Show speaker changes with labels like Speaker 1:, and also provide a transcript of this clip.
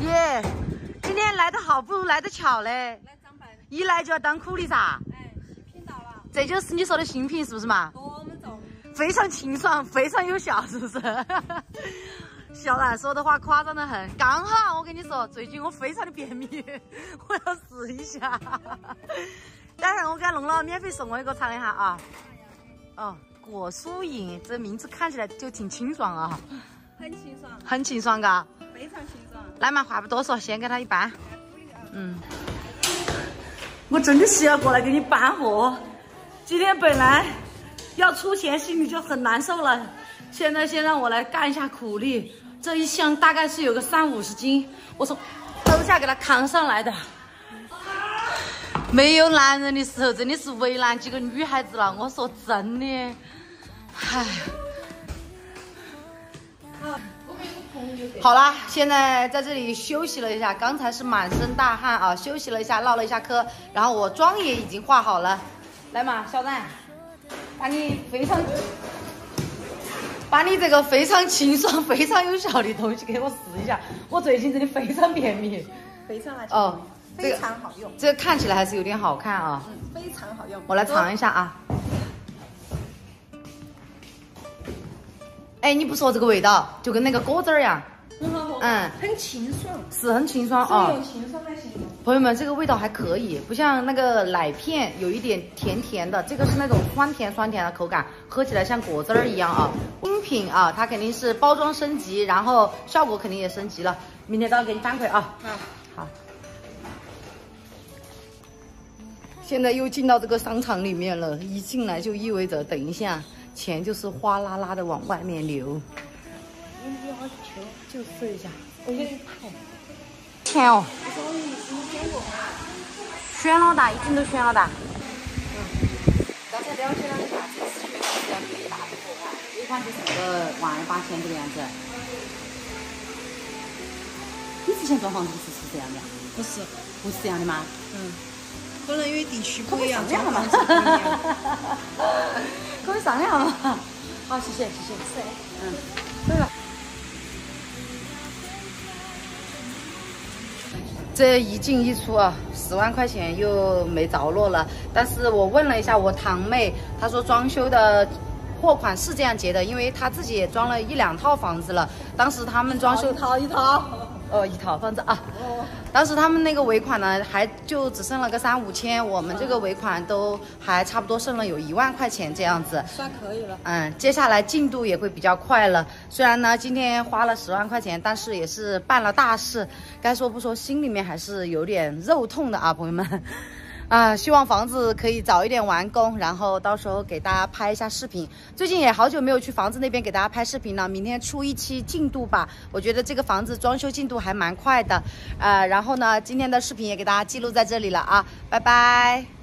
Speaker 1: 耶，今天来的好不如来的巧嘞，
Speaker 2: 来
Speaker 1: 一来就要当苦力噻，
Speaker 2: 哎，新品到了，
Speaker 1: 这就是你说的新品是不是嘛？
Speaker 2: 多么重，
Speaker 1: 非常清爽，非常有效，是不是？小兰说的话夸张的很，刚好我跟你说，最近我非常的便秘，我要试一下。待会儿我给他弄了，免费送我一个尝一下啊。哦，果蔬饮，这名字看起来就挺清爽啊，
Speaker 2: 很清爽，
Speaker 1: 很清爽嘎。
Speaker 2: 非常清爽。
Speaker 1: 来嘛，话不多说，先给他一搬。嗯，我真的是要过来给你搬货。今天本来要出钱，心里就很难受了。现在先让我来干一下苦力，这一箱大概是有个三五十斤，我从楼下给他扛上来的。没有男人的时候，真的是为难几个女孩子了。我说真的，唉。好啦，现在在这里休息了一下，刚才是满身大汗啊，休息了一下，唠了一下嗑，然后我妆也已经化好了。来嘛，小冉，把你非常，把你这个非常清爽、非常有效的东西给我试一下。我最近真的非常便秘，
Speaker 2: 非常安
Speaker 1: 哦，
Speaker 2: 非常好用，
Speaker 1: 这个看起来还是有点好看啊。
Speaker 2: 嗯，非常好用。
Speaker 1: 我来尝一下啊。哎，你不说这个味道，就跟那个果汁儿一样。嗯
Speaker 2: 很清爽，
Speaker 1: 是很清爽
Speaker 2: 是
Speaker 1: 哦。
Speaker 2: 用清爽来形容。
Speaker 1: 朋友们，这个味道还可以，不像那个奶片有一点甜甜的，这个是那种酸甜酸甜的口感，喝起来像果汁儿一样啊。新品啊，它肯定是包装升级，然后效果肯定也升级了。明天早上给你反馈啊。
Speaker 2: 好，
Speaker 1: 好。现在又进到这个商场里面了，一进来就意味着等一下钱就是哗啦啦的往外面流。就试一下，
Speaker 2: 我给你拍。
Speaker 1: 天哦，
Speaker 2: 选
Speaker 1: 了大，一斤都选了哒。刚才了解了一下，这次大的货款，尾款就是个万八千这个样子。你之前装房子是是这样的呀？
Speaker 2: 不是，
Speaker 1: 不是这样的吗？
Speaker 2: 嗯，可能因为地区
Speaker 1: 可
Speaker 2: 不一样，
Speaker 1: 商量嘛？
Speaker 2: 装潢是不一样。
Speaker 1: 可以商量嘛？好，谢谢谢谢。
Speaker 2: 是。
Speaker 1: 嗯，对吧？这一进一出啊，十万块钱又没着落了。但是我问了一下我堂妹，她说装修的货款是这样结的，因为她自己也装了一两套房子了。当时他们装修
Speaker 2: 一套一套。
Speaker 1: 哦，一套房子啊。
Speaker 2: 哦。
Speaker 1: 当时他们那个尾款呢，还就只剩了个三五千，我们这个尾款都还差不多剩了有一万块钱这样子。
Speaker 2: 算可以了。
Speaker 1: 嗯，接下来进度也会比较快了。虽然呢，今天花了十万块钱，但是也是办了大事。该说不说，心里面还是有点肉痛的啊，朋友们。啊，希望房子可以早一点完工，然后到时候给大家拍一下视频。最近也好久没有去房子那边给大家拍视频了，明天出一期进度吧。我觉得这个房子装修进度还蛮快的。呃，然后呢，今天的视频也给大家记录在这里了啊，拜拜。